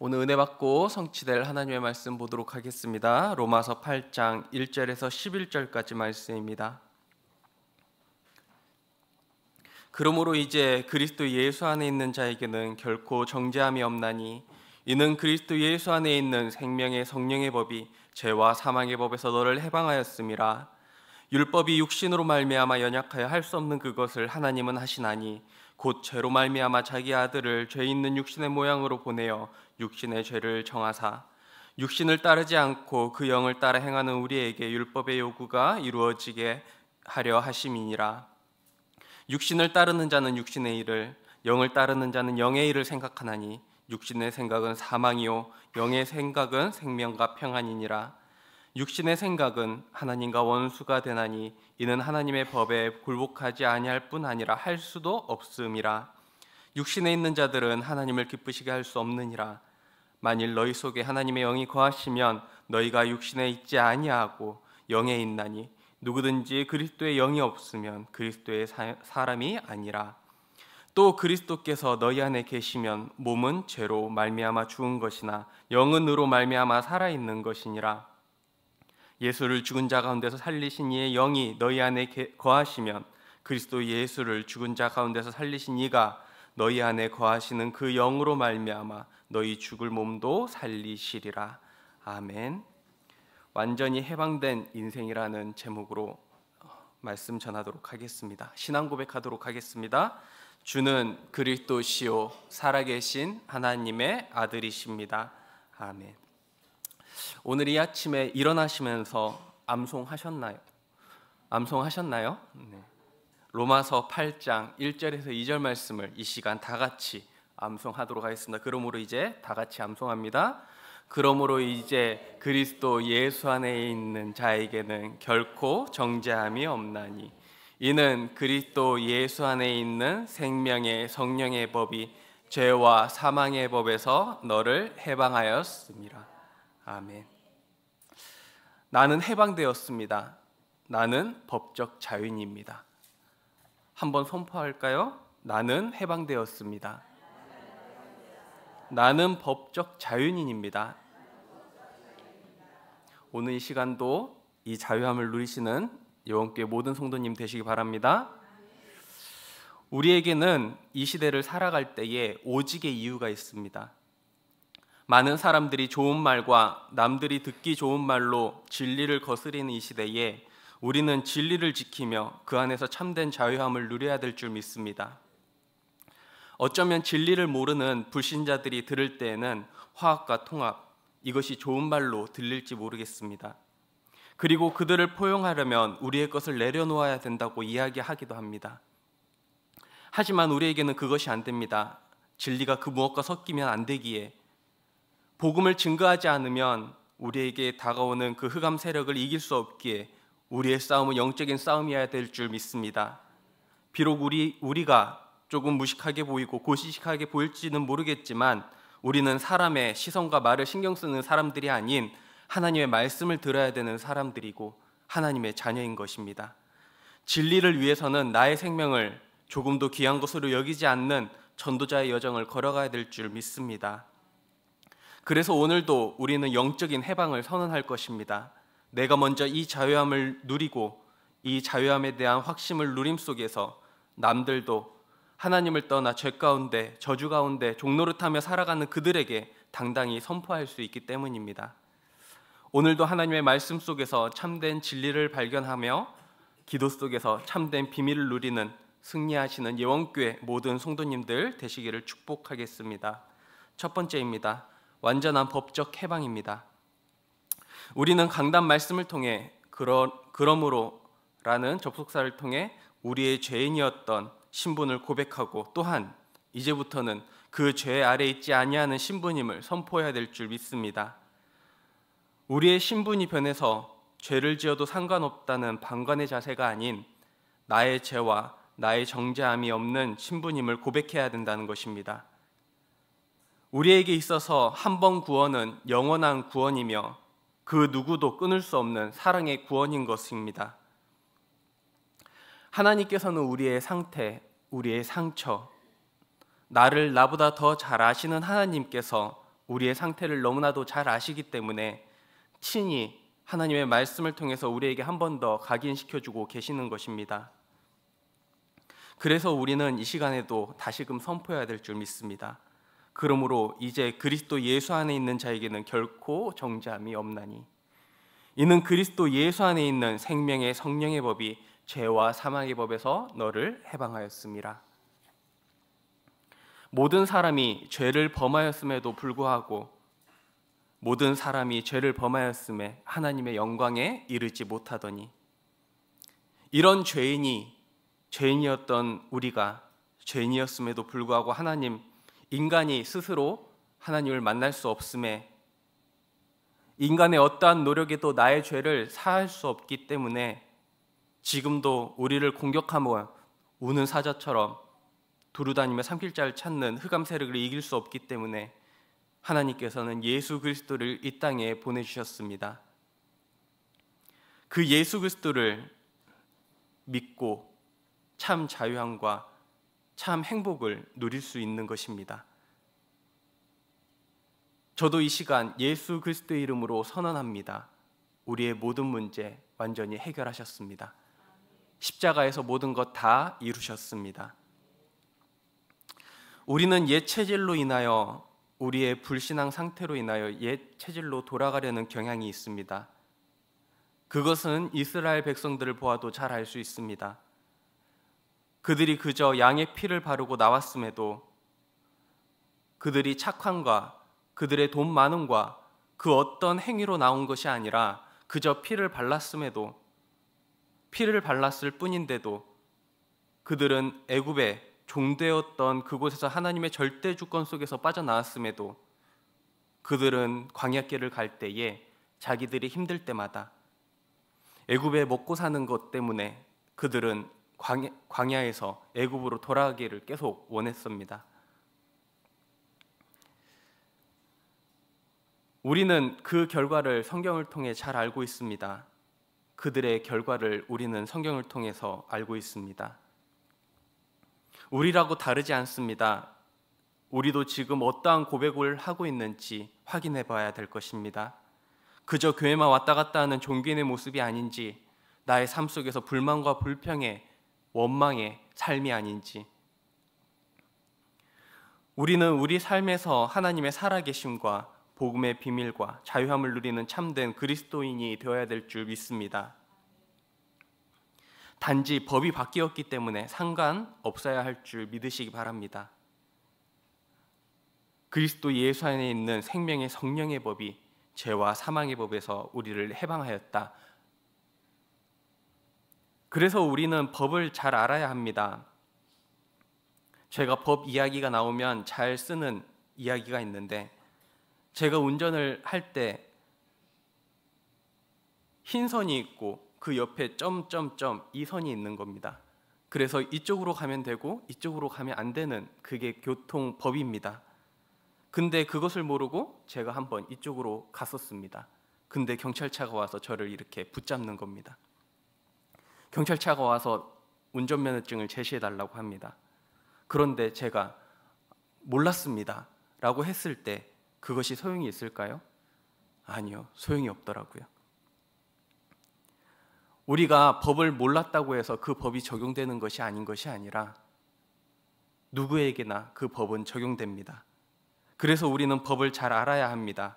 오늘 은혜 받고 성취될 하나님의 말씀 보도록 하겠습니다. 로마서 8장 1절에서 11절까지 말씀입니다. 그러므로 이제 그리스도 예수 안에 있는 자에게는 결코 정죄함이 없나니 이는 그리스도 예수 안에 있는 생명의 성령의 법이 죄와 사망의 법에서 너를 해방하였음이라 율법이 육신으로 말미암아 연약하여 할 수 없는 그것을 하나님은 하시나니 곧 죄로 말미암아 자기 아들을 죄 있는 육신의 모양으로 보내어 육신의 죄를 정하사. 육신을 따르지 않고 그 영을 따라 행하는 우리에게 율법의 요구가 이루어지게 하려 하심이니라. 육신을 따르는 자는 육신의 일을 영을 따르는 자는 영의 일을 생각하나니 육신의 생각은 사망이요 영의 생각은 생명과 평안이니라 육신의 생각은 하나님과 원수가 되나니 이는 하나님의 법에 굴복하지 아니할 뿐 아니라 할 수도 없음이라. 육신에 있는 자들은 하나님을 기쁘시게 할 수 없느니라. 만일 너희 속에 하나님의 영이 거하시면 너희가 육신에 있지 아니하고 영에 있나니 누구든지 그리스도의 영이 없으면 그리스도의 사람이 아니라. 또 그리스도께서 너희 안에 계시면 몸은 죄로 말미암아 죽은 것이나 영은 으로 말미암아 살아 있는 것이니라 예수를 죽은 자 가운데서 살리신 이의 영이 너희 안에 거하시면 그리스도 예수를 죽은 자 가운데서 살리신 이가 너희 안에 거하시는 그 영으로 말미암아 너희 죽을 몸도 살리시리라. 아멘. 완전히 해방된 인생이라는 제목으로 말씀 전하도록 하겠습니다. 신앙 고백하도록 하겠습니다. 주는 그리스도시요 살아계신 하나님의 아들이십니다. 아멘. 오늘 이 아침에 일어나시면서 암송하셨나요? 암송하셨나요? 네. 로마서 8장 1절에서 2절 말씀을 이 시간 다 같이 암송하도록 하겠습니다. 그러므로 이제 다 같이 암송합니다. 그러므로 이제 그리스도 예수 안에 있는 자에게는 결코 정죄함이 없나니 이는 그리스도 예수 안에 있는 생명의 성령의 법이 죄와 사망의 법에서 너를 해방하였습니다. 아멘. 나는 해방되었습니다. 나는 법적 자유인입니다. 한번 선포할까요? 나는 해방되었습니다. 나는 법적 자유인입니다. 오늘 이 시간도 이 자유함을 누리시는 여원교회 모든 성도님 되시기 바랍니다. 우리에게는 이 시대를 살아갈 때에 오직의 이유가 있습니다. 많은 사람들이 좋은 말과 남들이 듣기 좋은 말로 진리를 거스리는 이 시대에 우리는 진리를 지키며 그 안에서 참된 자유함을 누려야 될 줄 믿습니다. 어쩌면 진리를 모르는 불신자들이 들을 때에는 화학과 통합, 이것이 좋은 말로 들릴지 모르겠습니다. 그리고 그들을 포용하려면 우리의 것을 내려놓아야 된다고 이야기하기도 합니다. 하지만 우리에게는 그것이 안 됩니다. 진리가 그 무엇과 섞이면 안 되기에 복음을 증거하지 않으면 우리에게 다가오는 그 흑암 세력을 이길 수 없기에 우리의 싸움은 영적인 싸움이어야 될 줄 믿습니다. 비록 우리 우리가 조금 무식하게 보이고 고시식하게 보일지는 모르겠지만 우리는 사람의 시선과 말을 신경 쓰는 사람들이 아닌 하나님의 말씀을 들어야 되는 사람들이고 하나님의 자녀인 것입니다. 진리를 위해서는 나의 생명을 조금도 귀한 것으로 여기지 않는 전도자의 여정을 걸어가야 될 줄 믿습니다. 그래서 오늘도 우리는 영적인 해방을 선언할 것입니다. 내가 먼저 이 자유함을 누리고 이 자유함에 대한 확심을 누림 속에서 남들도 하나님을 떠나 죄 가운데 저주 가운데 종노릇하며 살아가는 그들에게 당당히 선포할 수 있기 때문입니다. 오늘도 하나님의 말씀 속에서 참된 진리를 발견하며 기도 속에서 참된 비밀을 누리는 승리하시는 예원교회 모든 성도님들 되시기를 축복하겠습니다. 첫 번째입니다. 완전한 법적 해방입니다. 우리는 강단 말씀을 통해 그러, 그러므로라는 접속사를 통해 우리의 죄인이었던 신분을 고백하고 또한 이제부터는 그 죄 아래 있지 아니하는 신분임을 선포해야 될 줄 믿습니다. 우리의 신분이 변해서 죄를 지어도 상관없다는 방관의 자세가 아닌 나의 죄와 나의 정죄함이 없는 신분임을 고백해야 된다는 것입니다. 우리에게 있어서 한 번 구원은 영원한 구원이며 그 누구도 끊을 수 없는 사랑의 구원인 것입니다. 하나님께서는 우리의 상태, 우리의 상처, 나를 나보다 더 잘 아시는 하나님께서 우리의 상태를 너무나도 잘 아시기 때문에 친히 하나님의 말씀을 통해서 우리에게 한 번 더 각인시켜 주고 계시는 것입니다. 그래서 우리는 이 시간에도 다시금 선포해야 될 줄 믿습니다. 그러므로 이제 그리스도 예수 안에 있는 자에게는 결코 정죄함이 없나니 이는 그리스도 예수 안에 있는 생명의 성령의 법이 죄와 사망의 법에서 너를 해방하였습니다. 모든 사람이 죄를 범하였음에도 불구하고 모든 사람이 죄를 범하였음에 하나님의 영광에 이르지 못하더니 이런 죄인이 죄인이었던 우리가 죄인이었음에도 불구하고 하나님 인간이 스스로 하나님을 만날 수 없음에 인간의 어떠한 노력에도 나의 죄를 사할 수 없기 때문에 지금도 우리를 공격하며 우는 사자처럼 두루다니며 삼킬자를 찾는 흑암 세력을 이길 수 없기 때문에 하나님께서는 예수 그리스도를 이 땅에 보내주셨습니다. 그 예수 그리스도를 믿고 참 자유함과 참 행복을 누릴 수 있는 것입니다. 저도 이 시간 예수 그리스도의 이름으로 선언합니다. 우리의 모든 문제 완전히 해결하셨습니다. 십자가에서 모든 것 다 이루셨습니다. 우리는 옛 체질로 인하여 우리의 불신앙 상태로 인하여 옛 체질로 돌아가려는 경향이 있습니다. 그것은 이스라엘 백성들을 보아도 잘 알 수 있습니다. 그들이 그저 양의 피를 바르고 나왔음에도 그들이 착함과 그들의 돈 많음과 그 어떤 행위로 나온 것이 아니라 그저 피를 발랐음에도 피를 발랐을 뿐인데도 그들은 애굽에 종되었던 그곳에서 하나님의 절대 주권 속에서 빠져나왔음에도 그들은 광야길을 갈 때에 자기들이 힘들 때마다 애굽에 먹고 사는 것 때문에 그들은 광야, 에서 애굽으로 돌아가기를 계속 원했습니다. 우리는 그 결과를 성경을 통해 잘 알고 있습니다. 그들의 결과를 우리는 성경을 통해서 알고 있습니다. 우리라고 다르지 않습니다. 우리도 지금 어떠한 고백을 하고 있는지 확인해 봐야 될 것입니다. 그저 교회만 왔다 갔다 하는 종교인의 모습이 아닌지, 나의 삶 속에서 불만과 불평에 원망의 삶이 아닌지 우리는 우리 삶에서 하나님의 살아계심과 복음의 비밀과 자유함을 누리는 참된 그리스도인이 되어야 될 줄 믿습니다. 단지 법이 바뀌었기 때문에 상관 없어야 할 줄 믿으시기 바랍니다. 그리스도 예수 안에 있는 생명의 성령의 법이 죄와 사망의 법에서 우리를 해방하였다. 그래서 우리는 법을 잘 알아야 합니다. 제가 법 이야기가 나오면 잘 쓰는 이야기가 있는데 제가 운전을 할 때 흰 선이 있고 그 옆에 점점점 이 선이 있는 겁니다. 그래서 이쪽으로 가면 되고 이쪽으로 가면 안 되는 그게 교통법입니다. 근데 그것을 모르고 제가 한번 이쪽으로 갔었습니다. 근데 경찰차가 와서 저를 이렇게 붙잡는 겁니다. 경찰차가 와서 운전면허증을 제시해 달라고 합니다. 그런데 제가 몰랐습니다. 라고 했을 때 그것이 소용이 있을까요? 아니요. 소용이 없더라고요. 우리가 법을 몰랐다고 해서 그 법이 적용되는 것이 아닌 것이 아니라 누구에게나 그 법은 적용됩니다. 그래서 우리는 법을 잘 알아야 합니다.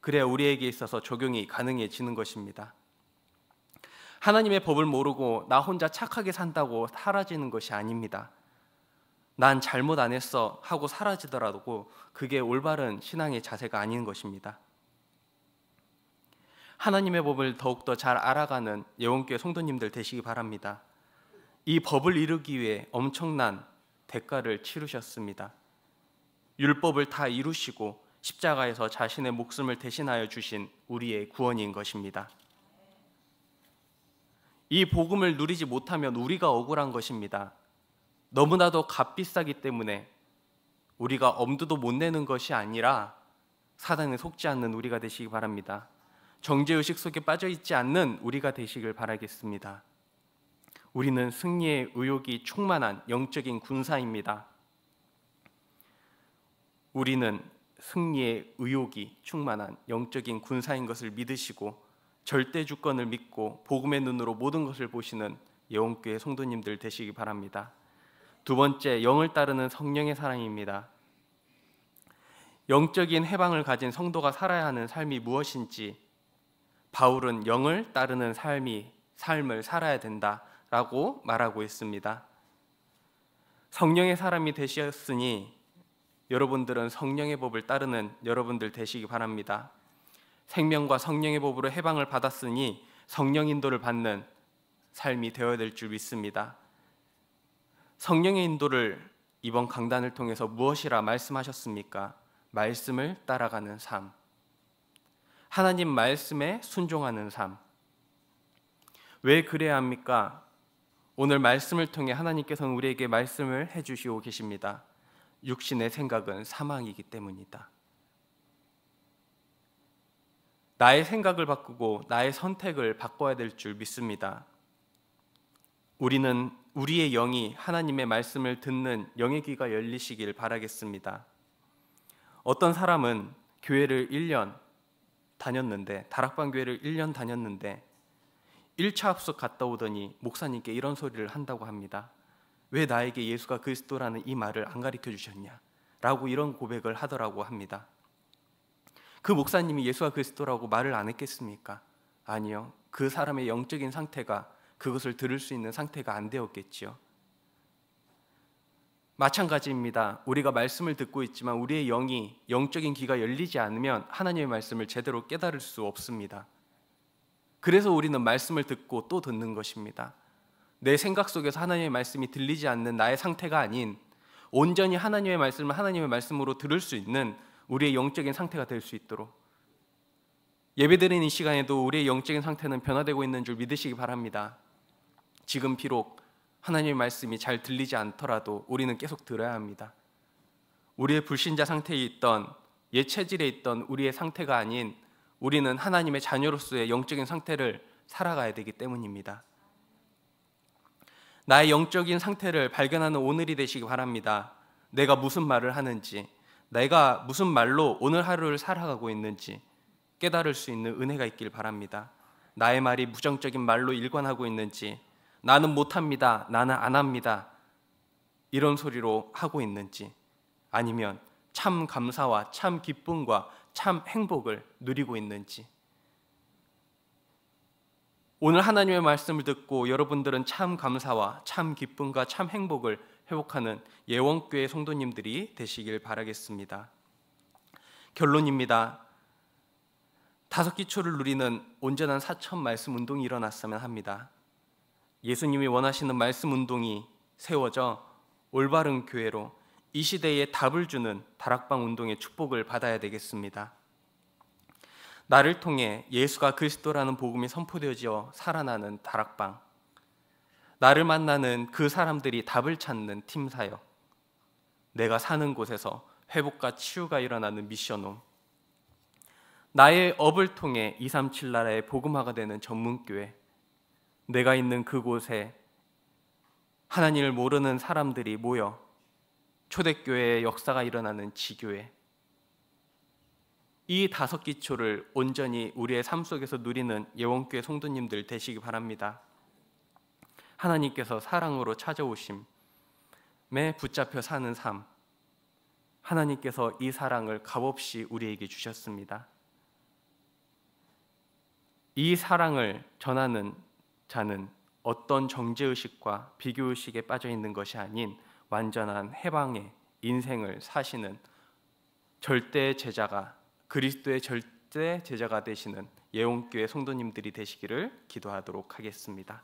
그래야 우리에게 있어서 적용이 가능해지는 것입니다. 하나님의 법을 모르고 나 혼자 착하게 산다고 사라지는 것이 아닙니다. 난 잘못 안 했어 하고 사라지더라도 그게 올바른 신앙의 자세가 아닌 것입니다. 하나님의 법을 더욱더 잘 알아가는 예원교회 성도님들 되시기 바랍니다. 이 법을 이루기 위해 엄청난 대가를 치르셨습니다. 율법을 다 이루시고 십자가에서 자신의 목숨을 대신하여 주신 우리의 구원인 것입니다. 이 복음을 누리지 못하면 우리가 억울한 것입니다. 너무나도 값비싸기 때문에 우리가 엄두도 못 내는 것이 아니라 사단에 속지 않는 우리가 되시기 바랍니다. 정죄의식 속에 빠져 있지 않는 우리가 되시길 바라겠습니다. 우리는 승리의 의욕이 충만한 영적인 군사입니다. 우리는 승리의 의욕이 충만한 영적인 군사인 것을 믿으시고 절대 주권을 믿고 복음의 눈으로 모든 것을 보시는 예원교회 성도님들 되시기 바랍니다. 두 번째, 영을 따르는 성령의 사랑입니다. 영적인 해방을 가진 성도가 살아야 하는 삶이 무엇인지 바울은 영을 따르는 삶이 삶을 살아야 된다라고 말하고 있습니다. 성령의 사람이 되셨으니 여러분들은 성령의 법을 따르는 여러분들 되시기 바랍니다. 생명과 성령의 법으로 해방을 받았으니 성령 인도를 받는 삶이 되어야 될 줄 믿습니다. 성령의 인도를 이번 강단을 통해서 무엇이라 말씀하셨습니까? 말씀을 따라가는 삶. 하나님 말씀에 순종하는 삶. 왜 그래야 합니까? 오늘 말씀을 통해 하나님께서는 우리에게 말씀을 해 주시고 계십니다. 육신의 생각은 사망이기 때문이다. 나의 생각을 바꾸고 나의 선택을 바꿔야 될 줄 믿습니다. 우리는 우리의 영이 하나님의 말씀을 듣는 영의 귀가 열리시길 바라겠습니다. 어떤 사람은 교회를 1년 다녔는데 다락방 교회를 1년 다녔는데 1차 합숙 갔다 오더니 목사님께 이런 소리를 한다고 합니다. 왜 나에게 예수가 그리스도라는 이 말을 안 가르쳐 주셨냐? 라고 이런 고백을 하더라고 합니다. 그 목사님이 예수가 그리스도라고 말을 안 했겠습니까? 아니요. 그 사람의 영적인 상태가 그것을 들을 수 있는 상태가 안 되었겠지요. 마찬가지입니다. 우리가 말씀을 듣고 있지만 우리의 영이 영적인 귀가 열리지 않으면 하나님의 말씀을 제대로 깨달을 수 없습니다. 그래서 우리는 말씀을 듣고 또 듣는 것입니다. 내 생각 속에서 하나님의 말씀이 들리지 않는 나의 상태가 아닌 온전히 하나님의 말씀을 하나님의 말씀으로 들을 수 있는 우리의 영적인 상태가 될 수 있도록 예배드리는 이 시간에도 우리의 영적인 상태는 변화되고 있는 줄 믿으시기 바랍니다. 지금 비록 하나님의 말씀이 잘 들리지 않더라도 우리는 계속 들어야 합니다. 우리의 불신자 상태에 있던 옛 체질에 있던 우리의 상태가 아닌 우리는 하나님의 자녀로서의 영적인 상태를 살아가야 되기 때문입니다. 나의 영적인 상태를 발견하는 오늘이 되시기 바랍니다. 내가 무슨 말을 하는지, 내가 무슨 말로 오늘 하루를 살아가고 있는지 깨달을 수 있는 은혜가 있길 바랍니다. 나의 말이 무정적인 말로 일관하고 있는지, 나는 못합니다, 나는 안 합니다, 이런 소리로 하고 있는지, 아니면 참 감사와 참 기쁨과 참 행복을 누리고 있는지, 오늘 하나님의 말씀을 듣고 여러분들은 참 감사와 참 기쁨과 참 행복을 회복하는 예원교회 성도님들이 되시길 바라겠습니다. 결론입니다. 다섯 기초를 누리는 온전한 사천 말씀 운동이 일어났으면 합니다. 예수님이 원하시는 말씀 운동이 세워져 올바른 교회로 이 시대에 답을 주는 다락방 운동의 축복을 받아야 되겠습니다. 나를 통해 예수가 그리스도라는 복음이 선포되어져 살아나는 다락방. 나를 만나는 그 사람들이 답을 찾는 팀 사역. 내가 사는 곳에서 회복과 치유가 일어나는 미션홈. 나의 업을 통해 237 나라의 복음화가 되는 전문교회. 내가 있는 그곳에 하나님을 모르는 사람들이 모여 초대교회의 역사가 일어나는 지교회. 이 다섯 기초를 온전히 우리의 삶 속에서 누리는 예원교회 성도님들 되시기 바랍니다. 하나님께서 사랑으로 찾아오심에 붙잡혀 사는 삶. 하나님께서 이 사랑을 값없이 우리에게 주셨습니다. 이 사랑을 전하는 자는 어떤 정죄의식과 비교의식에 빠져 있는 것이 아닌 완전한 해방의 인생을 사시는 절대 제자가 그리스도의 절대 제자가 되시는 예원교회 성도님들이 되시기를 기도하도록 하겠습니다.